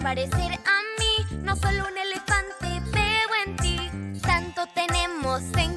parecer a mí, no solo un elefante veo en ti, tanto tenemos en